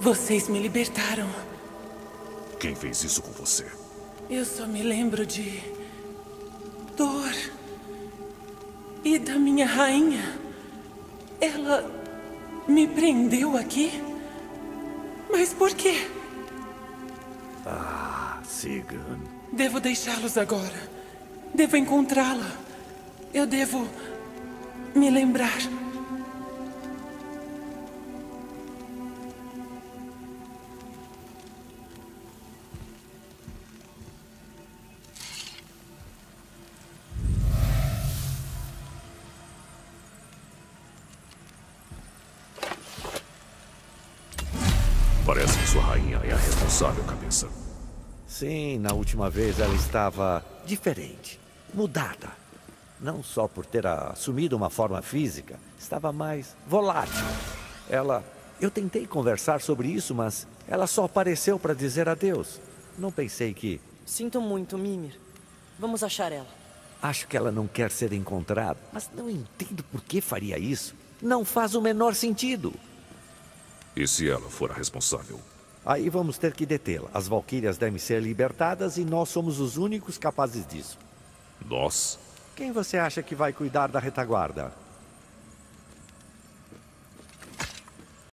Vocês me libertaram. Quem fez isso com você? Eu só me lembro de. dor. E da minha rainha. Ela me prendeu aqui? Mas por quê? Ah, Sigurd. Devo deixá-los agora. Devo encontrá-la. Eu devo me lembrar. Parece que sua rainha é a responsável, cabeça. Sim, na última vez ela estava diferente, mudada. Não só por ter assumido uma forma física, estava mais volátil. Ela. Eu tentei conversar sobre isso, mas ela só apareceu para dizer adeus. Não pensei que. Sinto muito, Mimir. Vamos achar ela. Acho que ela não quer ser encontrada, mas não entendo por que faria isso. Não faz o menor sentido. E se ela for a responsável? Aí vamos ter que detê-la. As valquírias devem ser libertadas e nós somos os únicos capazes disso. Nós? Quem você acha que vai cuidar da retaguarda?